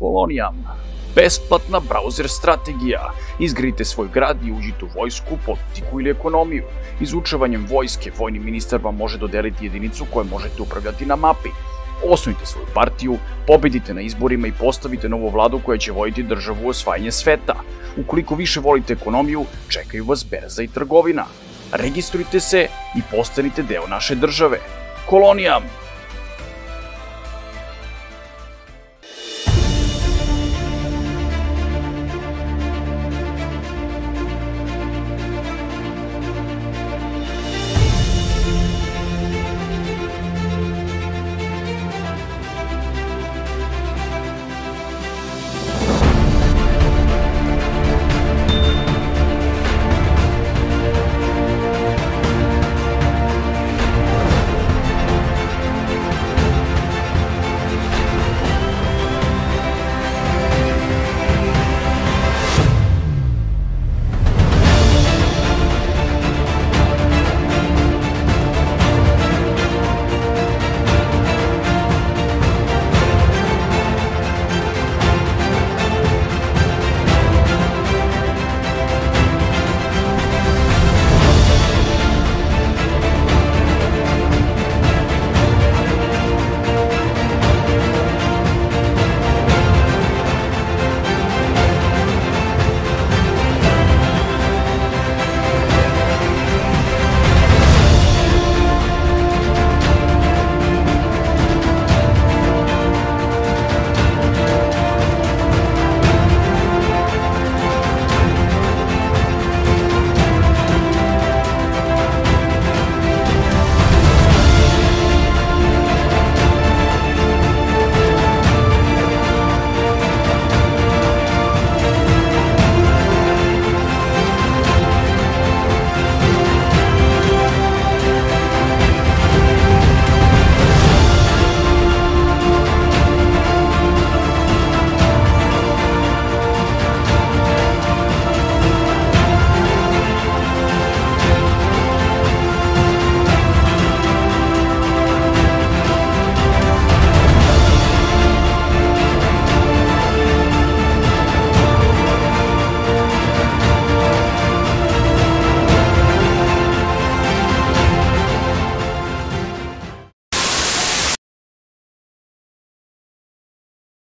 kolonijama. Besplatna browser strategija. Izgrite svoj grad i uđite u vojsku, politiku ili ekonomiju. Izučavanjem vojske, vojni ministar vam može dodeliti jedinicu koje možete upravljati na mapi. Osnujte svoju partiju, pobedite na izborima i postavite novu vladu koja će vojiti državu u osvajanje sveta. Ukoliko više volite ekonomiju, čekaju vas berza i trgovina. Registrujte se i postanite deo naše države. Kolonijam!